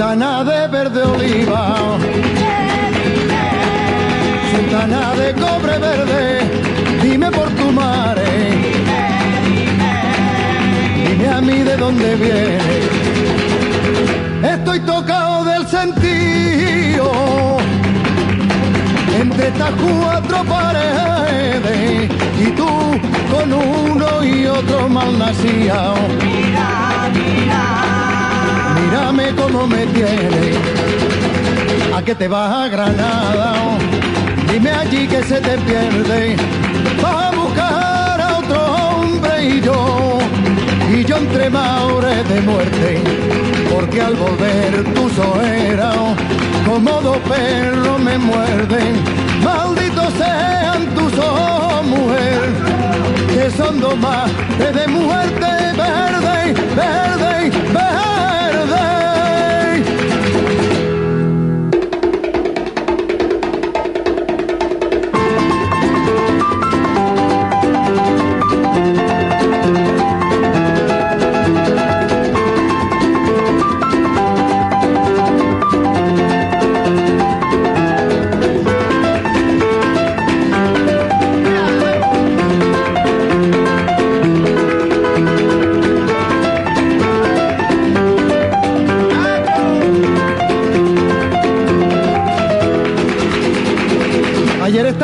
Sultana de verde oliva, sultana de cobre verde, dime por tu mare, dime a mí de dónde viene. Estoy tocado del sentido entre estas cuatro paredes y tú con uno y otro mal nacido. Mírame cómo me tiene. ¿A qué te vas a Granada? Dime allí que se te pierde. Vas a buscar a otro hombre y yo. Y yo entre maures de muerte. Porque al volver tus ojeras, como dos perros me muerden. Malditos sean tus ojos, mujer. Que son dos más de muerte verde, verde.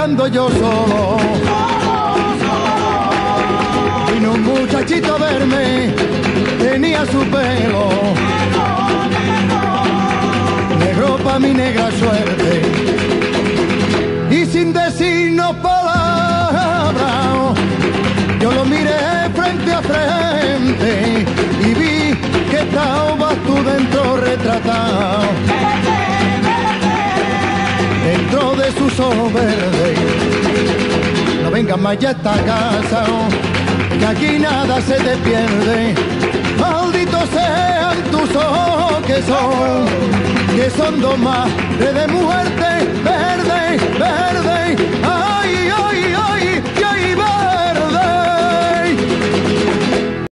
Yo solo, vino un muchachito a verme, tenía su pelo negro pa' mi negra suerte. Y sin decirnos palabras, yo lo miré frente a frente y vi que estabas tú dentro retratado dentro de sus ojos. No vengas más ya esta casa, que aquí nada se te pierde. Malditos sean tus ojos que son, que son dos más de muerte.